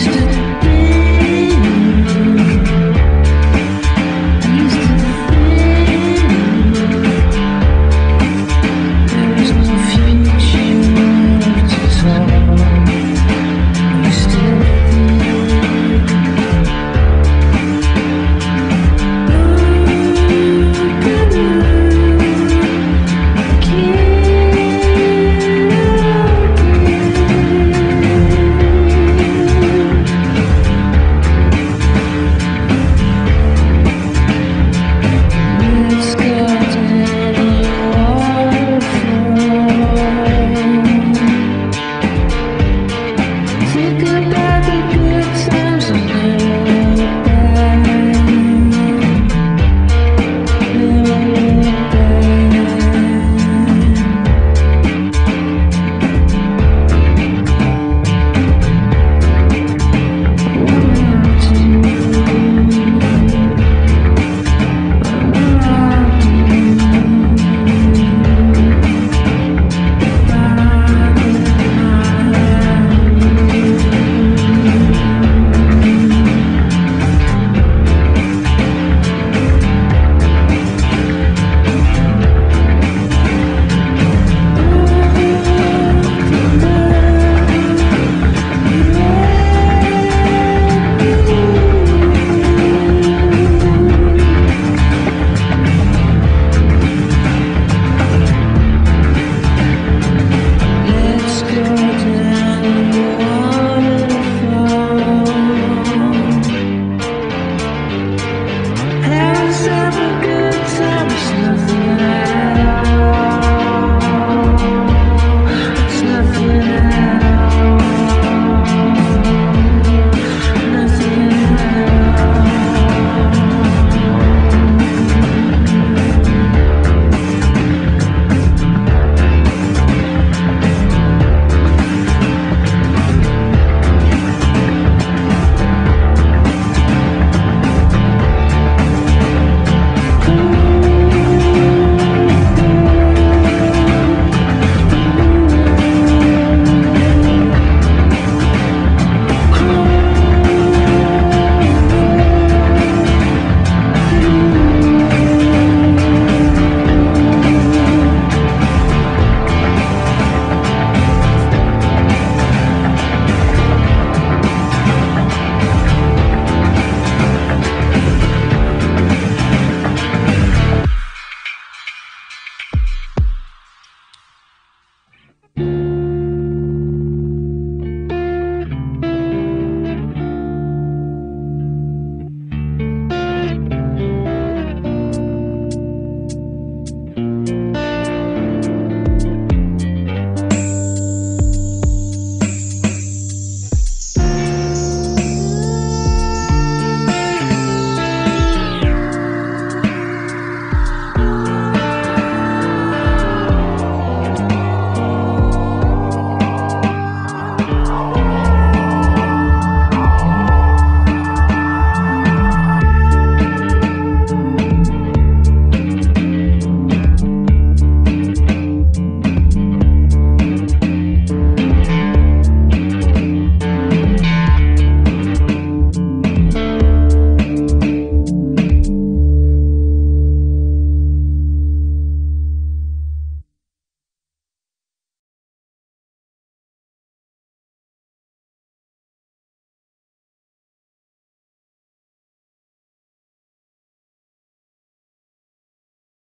changed.